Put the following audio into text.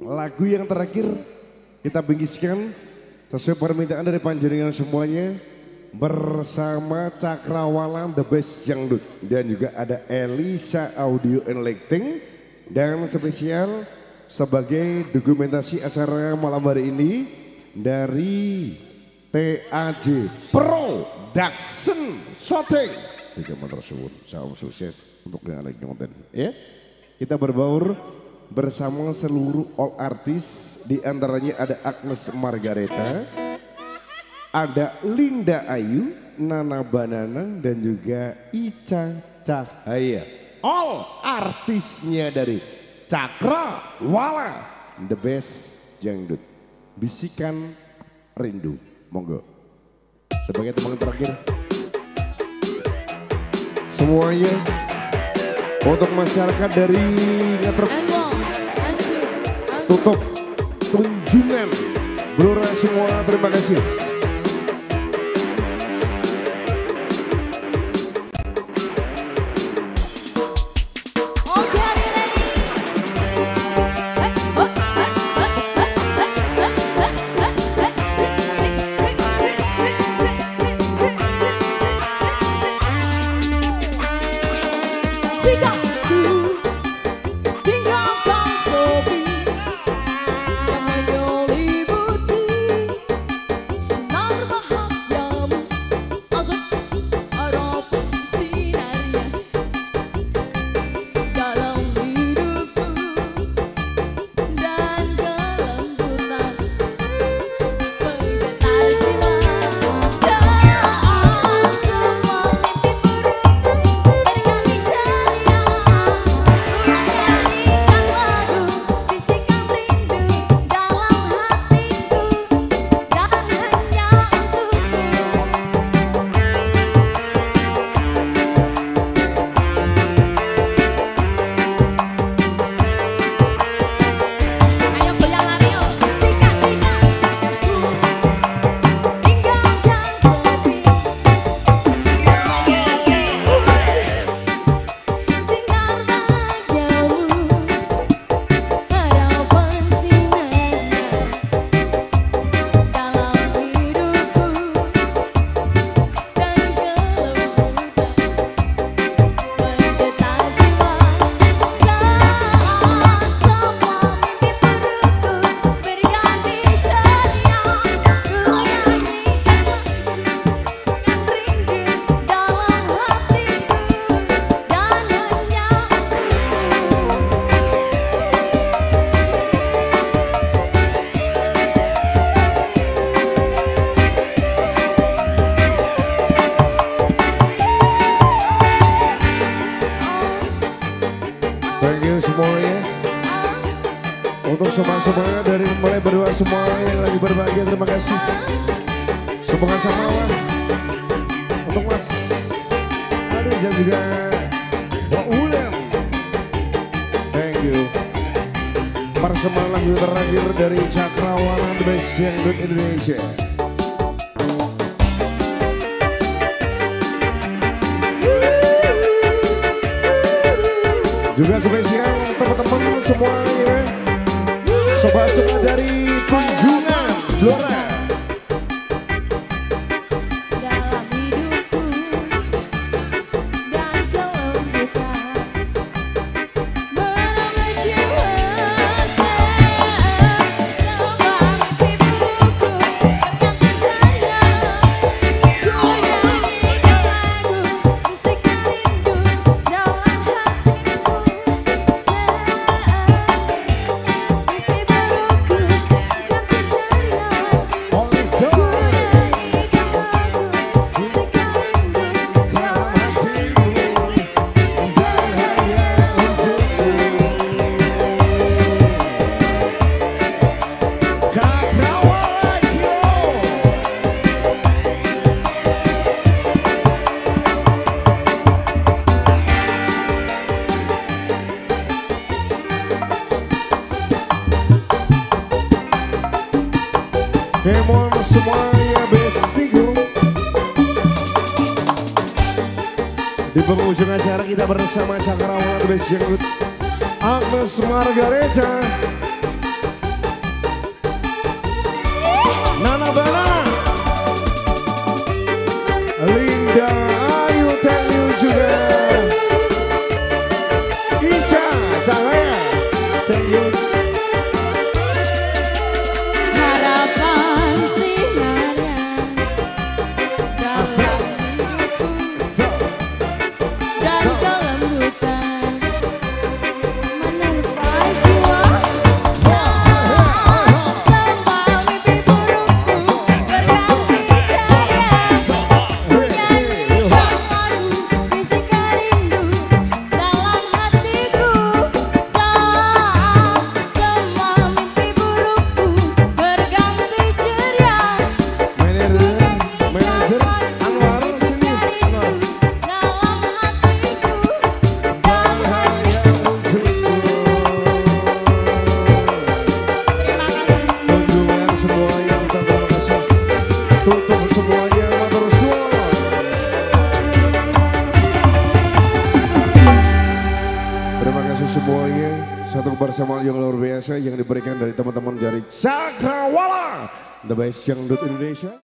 Lagu yang terakhir kita bingkiskan sesuai permintaan dari panjenengan semuanya. Bersama Cakrawala The Best Jangdut dan juga ada Elisa Audio and Lighting. Dan spesial sebagai dokumentasi acara malam hari ini dari TAJ Production Shooting. Tiga tersebut, salam sukses untuk yang lagi konten. Ya, kita berbaur bersama seluruh all artis di antaranya ada Agnes Margareta, ada Linda Ayu, Nana Banana dan juga Ica Cahaya. All artisnya dari Cakra Wala, the best jangdut. Bisikan rindu, monggo. Sebagai teman terakhir, semuanya untuk masyarakat dari Ngetrep tutup tunjungan Blora semua terima kasih. Untuk semua-semua dari mulai berdua semua yang lagi berbahagia terima kasih. Semoga sama lah. Untuk Mas Adi dan juga Mbak Ulen. Thank you. Bersama lagu terakhir dari Cakrawala The Best Dangdut Indonesia. Juga spesial teman-teman semuanya. Sobat-sobat dari Tunjungan Blora. Demon semuanya bestiku Di penghujung acara kita bersama Cakrawala Best Jenggut Agnes Margareta Nana Bala satu kebersamaan yang luar biasa yang diberikan dari teman-teman dari Cakrawala The Best Young Indonesia